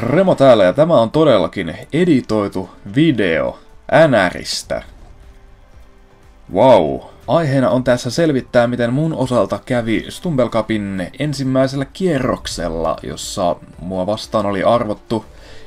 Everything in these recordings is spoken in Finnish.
Remo täällä ja tämä on todellakin editoitu video NRistä. Wow. Aiheena on tässä selvittää, miten mun osalta kävi Stumbelkapin ensimmäisellä kierroksella, jossa mua vastaan oli arvottu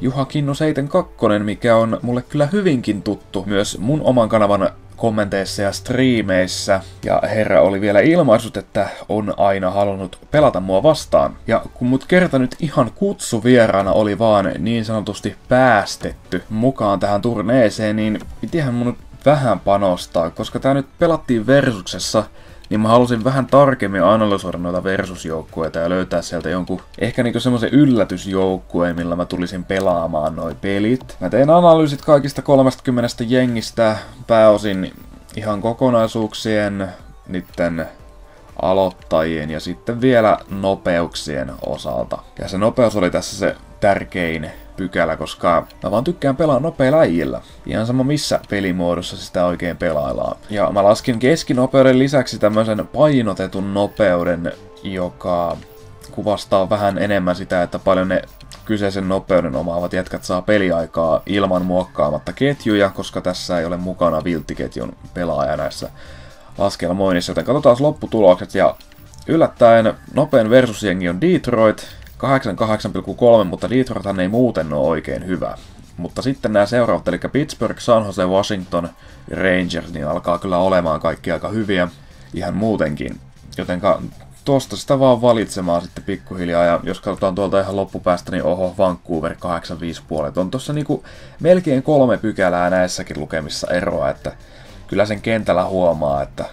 Juha Kinno 72, mikä on mulle kyllä hyvinkin tuttu myös mun oman kanavan kommenteissa ja striimeissä. Ja herra oli vielä ilmaisut, että on aina halunnut pelata mua vastaan. Ja kun mut kerta nyt ihan kutsuvieraana oli vaan niin sanotusti päästetty mukaan tähän turneeseen, niin pitihän mun vähän panostaa, koska tää nyt pelattiin Versuksessa niin mä halusin vähän tarkemmin analysoida noita versusjoukkueita ja löytää sieltä jonkun ehkä niinku semmoisen yllätysjoukkueen, millä mä tulisin pelaamaan noi pelit. Mä tein analyysit kaikista 30 jengistä, pääosin ihan kokonaisuuksien, niiden aloittajien ja sitten vielä nopeuksien osalta. Ja se nopeus oli tässä se tärkein pykälä, koska mä vaan tykkään pelaa nopeilla äijillä. Ihan sama missä pelimuodossa sitä oikein pelaillaan. Ja mä laskin keskinopeuden lisäksi tämmöisen painotetun nopeuden, joka kuvastaa vähän enemmän sitä, että paljon ne kyseisen nopeuden omaavat jätkät saa peliaikaa ilman muokkaamatta ketjuja, koska tässä ei ole mukana vilttiketjun pelaaja näissä laskelmoinnissa, joten katsotaan lopputulokset ja yllättäen nopein versusjengi on Detroit, 88,3, mutta Detroithan ei muuten ole oikein hyvä. Mutta sitten nämä seuraavat, eli Pittsburgh, San Jose, Washington Rangers, niin alkaa kyllä olemaan kaikki aika hyviä ihan muutenkin. Jotenka tuosta sitä vaan valitsemaan sitten pikkuhiljaa, ja jos katsotaan tuolta ihan loppupäästä, niin oho, Vancouver 85,5. On tuossa niinku melkein kolme pykälää näissäkin lukemissa eroa, että kyllä sen kentällä huomaa, että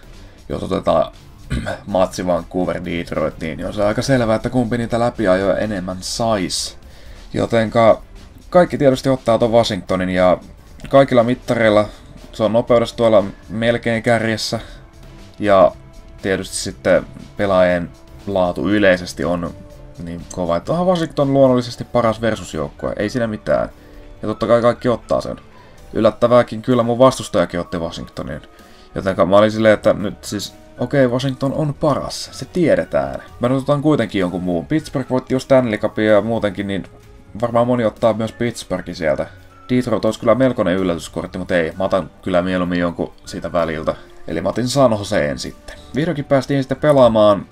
jos otetaan matsi Vancouver Detroit, niin on se aika selvää, että kumpi niitä läpiajoja enemmän sais. Jotenka kaikki tietysti ottaa tuon Washingtonin ja kaikilla mittareilla se on nopeudessa tuolla melkein kärjessä. Ja tietysti sitten pelaajien laatu yleisesti on niin kova, että onhan Washington luonnollisesti paras versusjoukkue, ei siinä mitään. Ja totta kai kaikki ottaa sen. Yllättävääkin kyllä mun vastustajakin otti Washingtonin. Joten mä olin silleen, että nyt siis okei, okay, Washington on paras, se tiedetään. Mä nyt otan kuitenkin jonkun muun. Pittsburgh voitti jo Stanley Cupia ja muutenkin, niin varmaan moni ottaa myös Pittsburghin sieltä. Detroit olisi kyllä melkoinen yllätyskortti, mutta ei, mä otan kyllä mieluummin jonkun siitä väliltä. Eli mä otin San Joseen sitten. Vihdoinkin päästiin sitten pelaamaan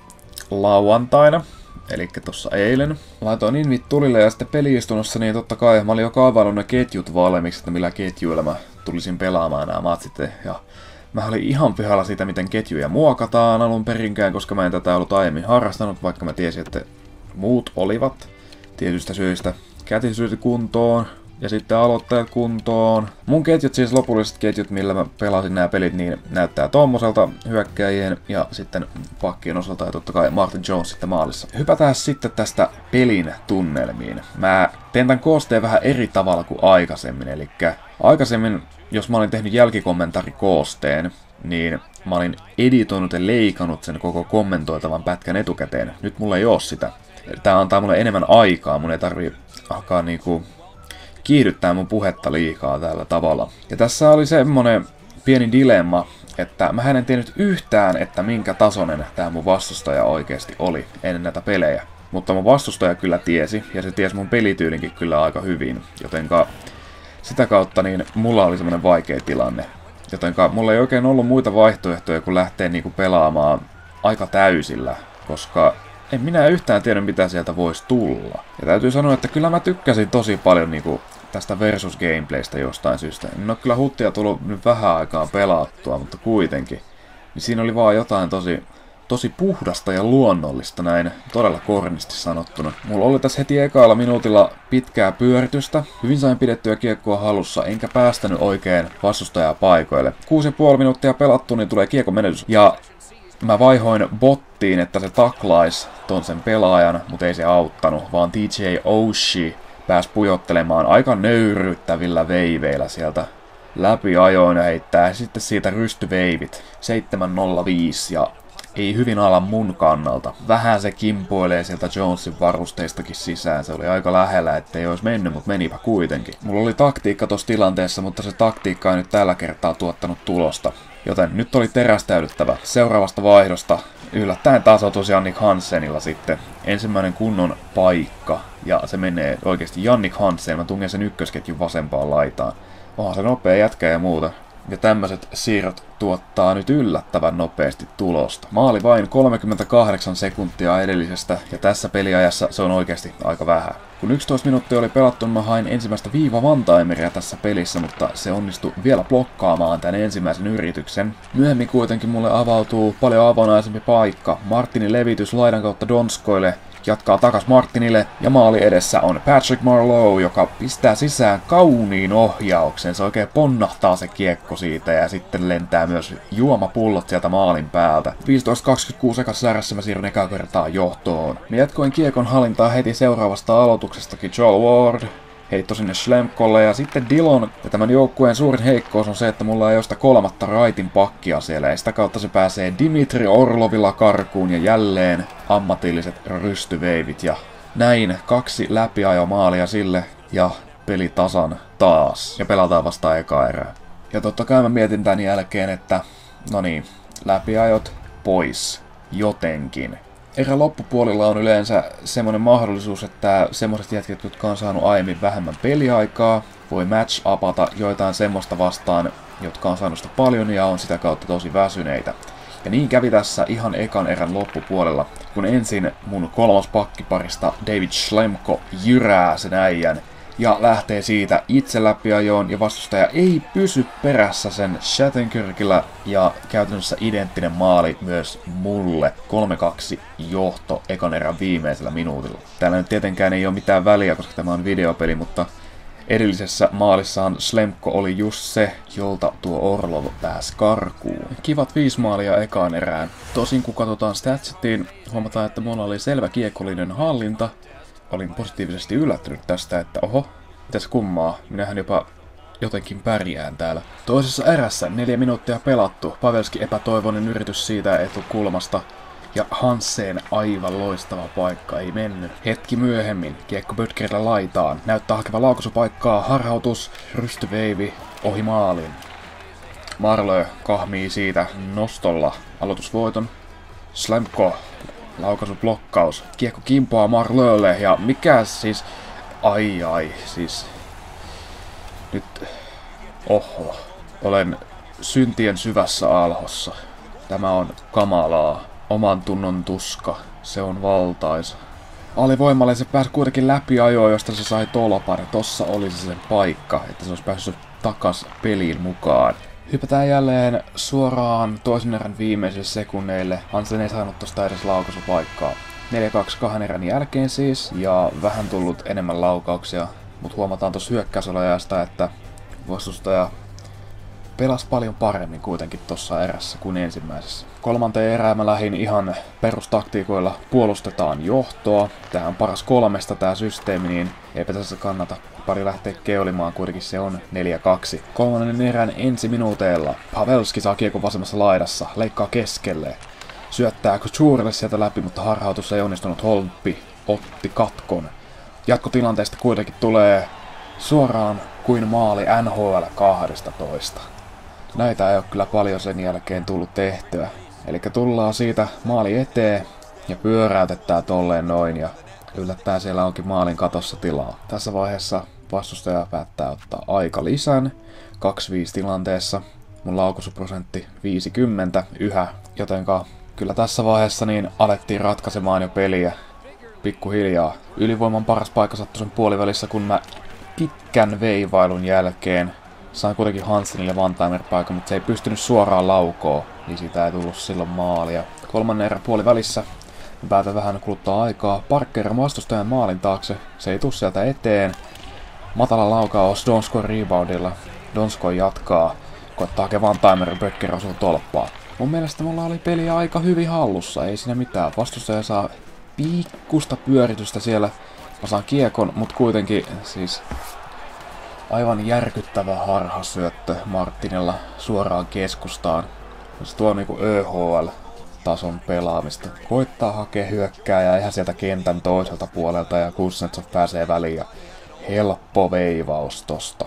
lauantaina, eli tuossa eilen. Laitoin invit tulille ja sitten peliistunnossa, niin totta kai mä olin jo kaavaillut ne ketjut valmiiksi, että millä ketjuilla mä tulisin pelaamaan nämä matsit. Ja Mä olin ihan pihalla siitä, miten ketjuja muokataan alun perinkään, koska mä en tätä ollut aiemmin harrastanut, vaikka mä tiesin, että muut olivat tietystä syistä. Kätisyysi kuntoon, ja sitten aloittajat kuntoon. Mun ketjut, siis lopulliset ketjut, millä mä pelasin nämä pelit, niin näyttää tommoselta hyökkäjien ja sitten pakkien osalta ja totta kai Martin Jones sitten maalissa. Hypätään sitten tästä pelin tunnelmiin. Mä teen tämän koosteen vähän eri tavalla kuin aikaisemmin, eli aikaisemmin jos mä olin tehnyt jälkikommentaarikoosteen, niin mä olin editoinut ja leikannut sen koko kommentoitavan pätkän etukäteen. Nyt mulla ei oo sitä. Tää antaa mulle enemmän aikaa, mun ei tarvii alkaa niinku kiihdyttää mun puhetta liikaa tällä tavalla. Ja tässä oli semmonen pieni dilemma, että mä en tiennyt yhtään, että minkä tasoinen tämä mun vastustaja oikeasti oli ennen näitä pelejä. Mutta mun vastustaja kyllä tiesi, ja se tiesi mun pelityylinkin kyllä aika hyvin, jotenka sitä kautta niin mulla oli semmoinen vaikea tilanne. Jotenka mulla ei oikein ollut muita vaihtoehtoja kuin lähteä niinku pelaamaan aika täysillä, koska en minä yhtään tiedä mitä sieltä voisi tulla. Ja täytyy sanoa, että kyllä mä tykkäsin tosi paljon niinku tästä versus gameplaystä jostain syystä. En ole kyllä huttia tullut nyt vähän aikaa pelattua, mutta kuitenkin. Niin siinä oli vaan jotain tosi tosi puhdasta ja luonnollista näin todella kornisti sanottuna. Mulla oli tässä heti ekaalla minuutilla pitkää pyöritystä. Hyvin sain pidettyä kiekkoa halussa, enkä päästänyt oikein vastustajaa paikoille. 6,5 minuuttia pelattu, niin tulee kiekko menetys. Ja mä vaihoin bottiin, että se taklaisi ton sen pelaajan, mutta ei se auttanut, vaan TJ Oshie pääsi pujottelemaan aika nöyryttävillä veiveillä sieltä läpi ajoin ja heittää sitten siitä rystyveivit 705 ja ei hyvin ala mun kannalta. Vähän se kimpoilee sieltä Jonesin varusteistakin sisään. Se oli aika lähellä, ettei olisi mennyt, mutta menipä kuitenkin. Mulla oli taktiikka tuossa tilanteessa, mutta se taktiikka ei nyt tällä kertaa tuottanut tulosta. Joten nyt oli terästäydyttävä. Seuraavasta vaihdosta yllättäen taas on tosiaan Jannik Hansenilla sitten ensimmäinen kunnon paikka. Ja se menee oikeasti Jannik Hansen, mä tungen sen ykkösketjun vasempaan laitaan. Onhan se nopea jätkä ja muuta. Ja tämmöiset siirrot tuottaa nyt yllättävän nopeasti tulosta. Maali vain 38 sekuntia edellisestä, ja tässä peliajassa se on oikeasti aika vähän. Kun 11 minuuttia oli pelattu, mä hain ensimmäistä viiva vantaimeria tässä pelissä, mutta se onnistui vielä blokkaamaan tämän ensimmäisen yrityksen. Myöhemmin kuitenkin mulle avautuu paljon avonaisempi paikka. Martinin levitys laidan kautta Donskoille, jatkaa takas Martinille ja maali edessä on Patrick Marlowe, joka pistää sisään kauniin ohjauksen. Se oikein ponnahtaa se kiekko siitä ja sitten lentää myös juomapullot sieltä maalin päältä. 15.26 ekassa erässä mä siirryn eka kertaa johtoon. Mä jatkoin kiekon hallintaa heti seuraavasta aloituksestakin Joel Ward, heitto sinne Schlemkolle ja sitten Dillon. Ja tämän joukkueen suurin heikkous on se, että mulla ei ole sitä kolmatta raitin pakkia siellä ja sitä kautta se pääsee Dimitri Orlovilla karkuun ja jälleen ammatilliset rystyveivit ja näin kaksi läpiajomaalia sille ja peli tasan taas ja pelataan vasta eka erää. Ja totta kai mä mietin tämän jälkeen, että no niin, läpiajot pois jotenkin erän loppupuolilla on yleensä semmoinen mahdollisuus, että semmoiset jätkät, jotka on saanut aiemmin vähemmän peliaikaa, voi match-apata joitain semmoista vastaan, jotka on saanut sitä paljon ja on sitä kautta tosi väsyneitä. Ja niin kävi tässä ihan ekan erän loppupuolella, kun ensin mun kolmas pakkiparista David Schlemko jyrää sen äijän ja lähtee siitä itse läpiajoon ja vastustaja ei pysy perässä sen Shattenkirkillä ja käytännössä identtinen maali myös mulle. 3-2 johto ekan erän viimeisellä minuutilla. Täällä nyt tietenkään ei ole mitään väliä, koska tämä on videopeli, mutta Edellisessä maalissaan Slemko oli just se, jolta tuo Orlov pääsi karkuun. Kivat viisi maalia ekaan erään. Tosin kun katsotaan statsitiin, huomataan, että mulla oli selvä kiekollinen hallinta, olin positiivisesti yllättynyt tästä, että oho, mitäs kummaa, minähän jopa jotenkin pärjään täällä. Toisessa erässä neljä minuuttia pelattu, Pavelski epätoivoinen yritys siitä etukulmasta, ja Hansen aivan loistava paikka, ei mennyt. Hetki myöhemmin, kiekko Bötkerillä laitaan, näyttää hakeva laukaisupaikkaa, harhautus, rystyveivi, ohi maalin. Marlö kahmii siitä nostolla aloitusvoiton. Slemko blokkaus. Kiekko kimpoaa Marlölle ja mikä siis... Ai ai, siis... Nyt... Oho. Olen syntien syvässä alhossa. Tämä on kamalaa. Oman tunnon tuska. Se on valtaisa. Alivoimalle se pääsi kuitenkin läpi ajoa, josta se sai tolpan. Tossa olisi sen paikka, että se olisi päässyt takas peliin mukaan. Hypätään jälleen suoraan toisen erän viimeisille sekunneille. Hansen ei saanut tosta edes laukaisupaikkaa. 4-2 kahden erän jälkeen siis, ja vähän tullut enemmän laukauksia. Mutta huomataan tuossa hyökkäysolajasta, että vastustaja pelasi paljon paremmin kuitenkin tuossa erässä kuin ensimmäisessä. Kolmanteen erään mä lähdin ihan perustaktiikoilla puolustetaan johtoa. Tää on paras kolmesta tää systeemi, niin eipä tässä kannata pari lähtee keolimaan, kuitenkin se on 4-2. Kolmannen erän ensi minuuteilla. Pavelski saa kiekon vasemmassa laidassa, leikkaa keskelle. Syöttää Couturelle sieltä läpi, mutta harhautus ei onnistunut. Holmpi otti katkon. Jatkotilanteesta kuitenkin tulee suoraan kuin maali NHL 12. Näitä ei ole kyllä paljon sen jälkeen tullut tehtyä. Eli tullaan siitä maali eteen ja pyöräytetään tolleen noin ja yllättäen siellä onkin maalin katossa tilaa. Tässä vaiheessa vastustaja päättää ottaa aika lisän 2-5 tilanteessa. Mun laukusuprosentti 50 yhä, jotenka kyllä tässä vaiheessa niin alettiin ratkaisemaan jo peliä pikkuhiljaa. Ylivoiman paras paikka sattui sen puolivälissä, kun mä pitkän veivailun jälkeen sain kuitenkin Hansenille one paikan, mutta se ei pystynyt suoraan laukoo, niin siitä ei tullut silloin maalia. Kolmannen erän puolivälissä päätä vähän kuluttaa aikaa. Parker vastustajan maalin taakse, se ei tuu sieltä eteen. Matala laukaus Donsko reboundilla. Donsko jatkaa, koittaa kevan timerin Böcker osuu tolppaa. Mun mielestä mulla oli peli aika hyvin hallussa, ei siinä mitään. Vastustaja saa pikkusta pyöritystä siellä. Mä saan kiekon, mut kuitenkin siis aivan järkyttävä harhasyöttö Martinilla suoraan keskustaan. Se tuo niinku ÖHL tason pelaamista. Koittaa hakea hyökkääjää ihan sieltä kentän toiselta puolelta ja Kuznetsov pääsee väliin ja helppo veivaus tosta.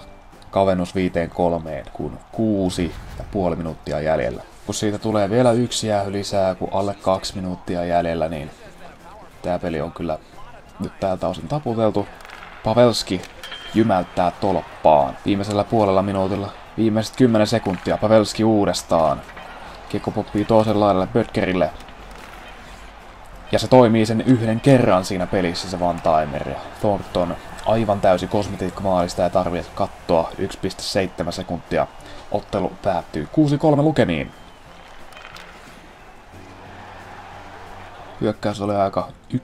Kavennus viiteen kolmeen, kun kuusi ja puoli minuuttia jäljellä. kun siitä tulee vielä yksi jäähy lisää, kun alle kaksi minuuttia jäljellä, niin tämä peli on kyllä nyt täältä osin taputeltu. Pavelski jymäyttää tolppaan. Viimeisellä puolella minuutilla viimeiset 10 sekuntia Pavelski uudestaan. Kiekko poppii toisen laidalle Bötkerille. Ja se toimii sen yhden kerran siinä pelissä se one timer. Thornton aivan täysi kosmetiikka maalista ja tarvii kattoa 1,7 sekuntia. Ottelu päättyy 6-3 lukemiin. Hyökkäys oli aika 11-6.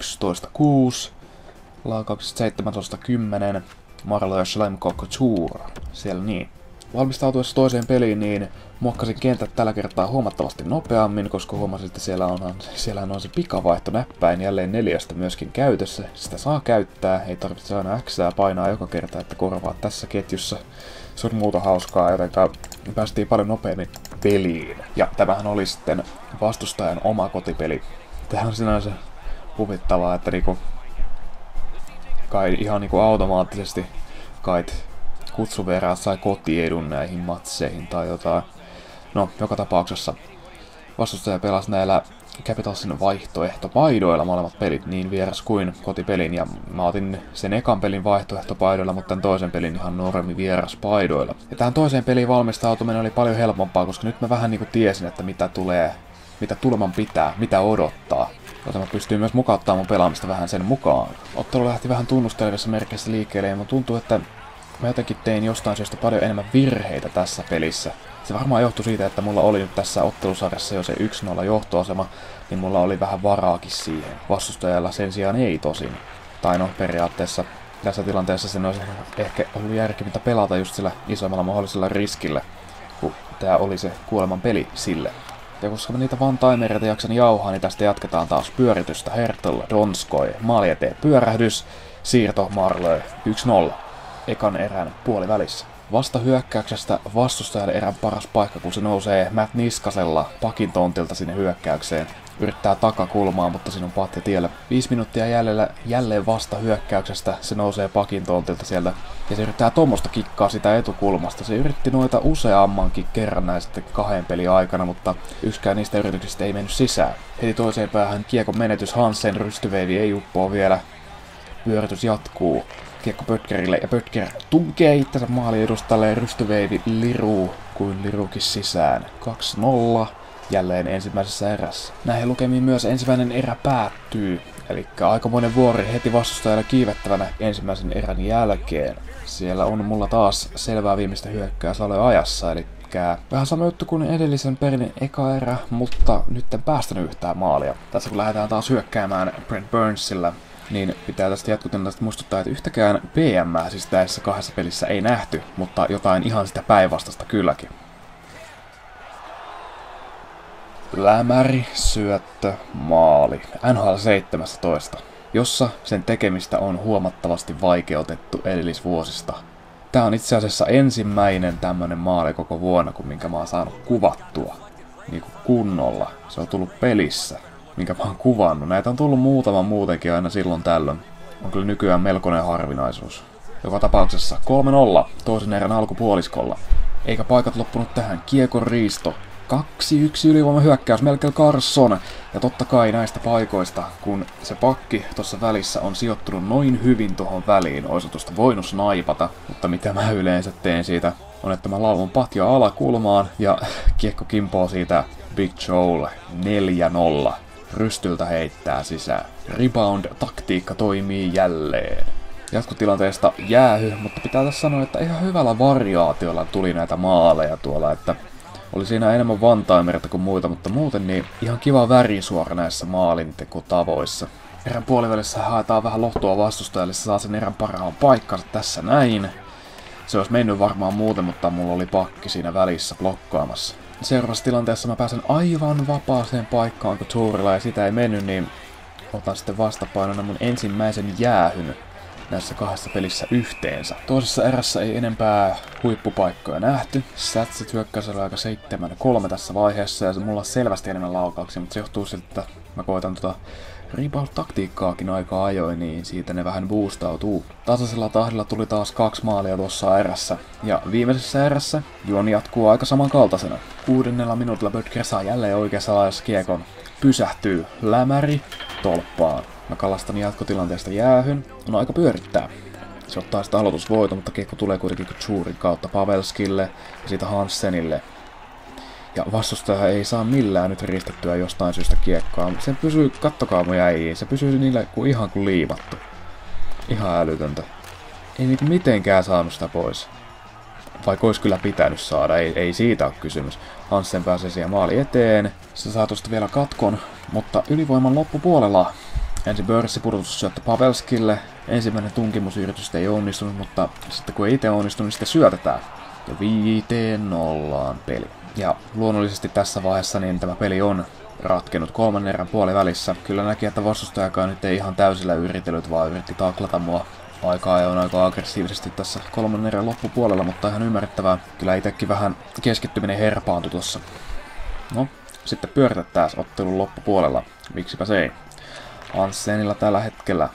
Laukaukset 17-10. Marlo ja Schlemko Couture. Siellä niin. Valmistautuessa toiseen peliin, niin muokkasin kentät tällä kertaa huomattavasti nopeammin, koska huomasin, että siellä on, siellä on se pikavaihto näppäin jälleen neljästä myöskin käytössä. Sitä saa käyttää, ei tarvitse aina X painaa joka kerta, että korvaa tässä ketjussa. Se on muuta hauskaa, joten päästiin paljon nopeammin peliin. Ja tämähän oli sitten vastustajan oma kotipeli. Tähän on sinänsä huvittavaa, että niinku, kai ihan niinku automaattisesti kait kutsuveraa sai kotiedun näihin matseihin tai jotain. No, joka tapauksessa vastustaja pelasi näillä Capitalsin vaihtoehtopaidoilla molemmat pelit, niin vieras kuin kotipelin, ja mä otin sen ekan pelin vaihtoehtopaidoilla, mutta tämän toisen pelin ihan normi vieras paidoilla. Ja tähän toiseen peliin valmistautuminen oli paljon helpompaa, koska nyt mä vähän niinku tiesin, että mitä tulee, mitä tuleman pitää, mitä odottaa. Joten mä pystyin myös mukauttamaan mun pelaamista vähän sen mukaan. Ottelu lähti vähän tunnustelevissa merkeissä liikkeelle ja mun tuntuu, että mä jotenkin tein jostain syystä paljon enemmän virheitä tässä pelissä. Se varmaan johtui siitä, että mulla oli nyt tässä ottelusarjassa jo se 1-0 johtoasema, niin mulla oli vähän varaakin siihen. Vastustajalla sen sijaan ei tosin. Tai no periaatteessa tässä tilanteessa sen olisi ehkä ollut järkevintä pelata just sillä isommalla mahdollisella riskillä, kun tää oli se kuoleman peli sille. Ja koska mä niitä vaan timereita jaksan jauhaa, niin tästä jatketaan taas pyöritystä. Hertel, Donskoi, maali eteen pyörähdys, siirto Marlö 1-0 ekan erän puolivälissä. Vasta hyökkäyksestä vastustajalle erän paras paikka, kun se nousee Matt Niskasella pakin tontilta sinne hyökkäykseen. Yrittää takakulmaa, mutta siinä on patja tiellä. Viisi minuuttia jäljellä jälleen vasta hyökkäyksestä. Se nousee pakin tontilta sieltä. Ja se yrittää tuommoista kikkaa sitä etukulmasta. Se yritti noita useammankin kerran näistä kahden pelin aikana, mutta yksikään niistä yrityksistä ei mennyt sisään. Heti toiseen päähän kiekon menetys Hansen rystyveivi ei uppoa vielä. Vyörytys jatkuu kiekko Pötkerille ja Pötker tunkee itsensä maali edustalle ja rystyveivi liruu kuin lirukin sisään. 2-0 jälleen ensimmäisessä erässä. Näihin lukemiin myös ensimmäinen erä päättyy, eli aikamoinen vuori heti vastustajalla kiivettävänä ensimmäisen erän jälkeen. Siellä on mulla taas selvää viimeistä hyökkää sale ajassa, eli vähän sama juttu kuin edellisen pelin eka erä, mutta nyt en päästänyt yhtään maalia. Tässä kun lähdetään taas hyökkäämään Brent Burnsilla, niin pitää tästä jatkotilanteesta muistuttaa, että yhtäkään PM siis tässä kahdessa pelissä ei nähty, mutta jotain ihan sitä päinvastasta kylläkin. Lämäri, syöttö, maali. NHL 17, jossa sen tekemistä on huomattavasti vaikeutettu edellisvuosista. Tää on itse asiassa ensimmäinen tämmönen maali koko vuonna, kun minkä mä oon saanut kuvattua. Niinku kunnolla. Se on tullut pelissä minkä mä oon kuvannut. Näitä on tullut muutama muutenkin aina silloin tällöin. On kyllä nykyään melkoinen harvinaisuus. Joka tapauksessa 3-0 toisen erän alkupuoliskolla. Eikä paikat loppunut tähän. Kiekon riisto. 2-1 ylivoima hyökkäys Melkel Carson. Ja totta kai näistä paikoista, kun se pakki tuossa välissä on sijoittunut noin hyvin tuohon väliin, olisi tuosta voinut snaipata. Mutta mitä mä yleensä teen siitä, on että mä laulun patja alakulmaan ja kiekko kimpoo siitä Big Joel 4-0 rystyltä heittää sisään. Rebound-taktiikka toimii jälleen. Jatkotilanteesta jäähy, mutta pitää tässä sanoa, että ihan hyvällä variaatiolla tuli näitä maaleja tuolla, että oli siinä enemmän vantaimerta kuin muita, mutta muuten niin ihan kiva värisuora näissä maalintekotavoissa. Erän puolivälissä haetaan vähän lohtua vastustajalle, se saa sen erän parhaan paikkansa tässä näin. Se olisi mennyt varmaan muuten, mutta mulla oli pakki siinä välissä blokkaamassa seuraavassa tilanteessa mä pääsen aivan vapaaseen paikkaan kun Tourilla ja sitä ei mennyt, niin otan sitten vastapainona mun ensimmäisen jäähyn näissä kahdessa pelissä yhteensä. Toisessa erässä ei enempää huippupaikkoja nähty. Statsit hyökkäysellä aika 7-3 tässä vaiheessa ja se mulla on selvästi enemmän laukauksia, mutta se johtuu siltä, että mä koitan tota rebound-taktiikkaakin aika ajoin, niin siitä ne vähän boostautuu. Tasaisella tahdilla tuli taas kaksi maalia tuossa erässä, ja viimeisessä erässä juoni jatkuu aika samankaltaisena. Kuudennella minuutilla Böttger saa jälleen oikeassa laajassa kiekon. Pysähtyy lämäri tolppaan. Mä kalastan jatkotilanteesta jäähyn. On aika pyörittää. Se ottaa sitä aloitusvoiton, mutta kiekko tulee kuitenkin Kutsurin kautta Pavelskille ja siitä Hansenille. Ja vastustaja ei saa millään nyt ristettyä jostain syystä kiekkoa. Se pysyy, kattokaa mun jäijiin, se pysyy niille kuin ihan kuin liimattu. Ihan älytöntä. Ei niinku mitenkään saanut sitä pois. Vaikka olisi kyllä pitänyt saada, ei, ei siitä ole kysymys. Hansen pääsee siihen maali eteen. Se saa tosta vielä katkon, mutta ylivoiman loppupuolella Ensin purtustus syöttö Pavelskille. Ensimmäinen tunkimusyritys ei onnistunut, mutta sitten kun ei itse onnistunut, niin sitten syötetään. Ja viiteen nollaan peli. Ja luonnollisesti tässä vaiheessa niin tämä peli on ratkenut kolmannen erän puolivälissä. Kyllä näki, että vastustajakaan nyt ei ihan täysillä yritellyt, vaan yritti taklata mua aikaa ja on aika aggressiivisesti tässä kolmannen erän loppupuolella, mutta ihan ymmärrettävää. Kyllä itsekin vähän keskittyminen herpaantui tuossa. No, sitten pyöritetään ottelun loppupuolella. Miksipä se ei. Hansenilla tällä hetkellä.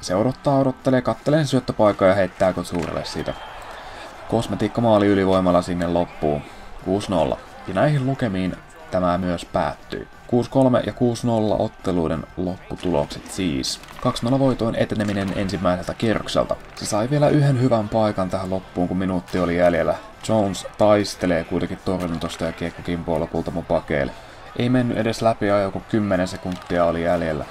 Se odottaa, odottelee, kattelee syöttöpaikkaa ja heittää suurelle siitä. Kosmetiikka maali ylivoimalla sinne loppuu. 6-0. Ja näihin lukemiin tämä myös päättyy. 6-3 ja 6-0 otteluiden lopputulokset siis. 2-0 voitoin eteneminen ensimmäiseltä kierrokselta. Se sai vielä yhden hyvän paikan tähän loppuun, kun minuutti oli jäljellä. Jones taistelee kuitenkin torjuntosta ja kiekko kimpoo lopulta mun pakeille. Ei mennyt edes läpi ajo, kun 10 sekuntia oli jäljellä.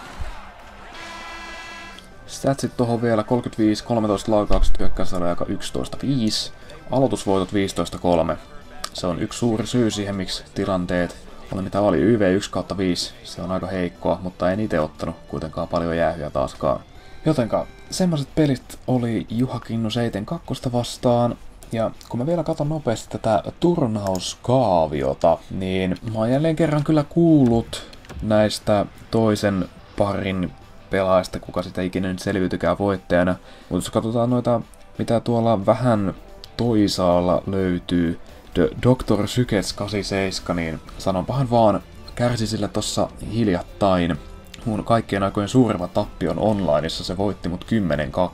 Statsit tuohon vielä 35, 13 laukaukset, hyökkäysaloja aika 11, 5. Aloitusvoitot 15, 3. Se on yksi suuri syy siihen, miksi tilanteet oli mitä oli. YV 1 kautta 5, se on aika heikkoa, mutta en itse ottanut kuitenkaan paljon jäähyä taaskaan. Jotenka semmoset pelit oli Juha Kinnu Seiten kakkosta vastaan, ja kun mä vielä katson nopeasti tätä turnauskaaviota, niin mä oon jälleen kerran kyllä kuullut näistä toisen parin pelaajasta, kuka sitä ikinä nyt selviytykää voittajana. Mutta jos katsotaan noita, mitä tuolla vähän toisaalla löytyy, The Doctor Sykets 87, niin sanonpahan vaan, kärsi sillä tossa hiljattain mun kaikkien aikojen suurimmat tappion onlineissa se voitti mut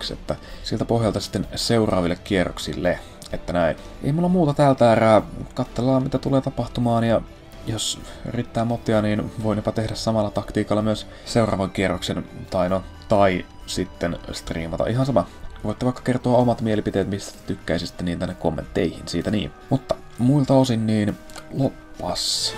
10-2, että siltä pohjalta sitten seuraaville kierroksille, että näin. Ei mulla muuta tältä erää, katsellaan mitä tulee tapahtumaan ja jos riittää motia, niin voin jopa tehdä samalla taktiikalla myös seuraavan kierroksen, tai no, tai sitten striimata. Ihan sama. Voitte vaikka kertoa omat mielipiteet, mistä tykkäisitte, niin tänne kommentteihin siitä niin. Mutta muilta osin niin loppas.